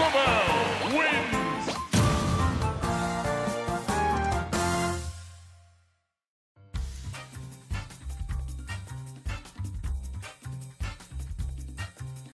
over.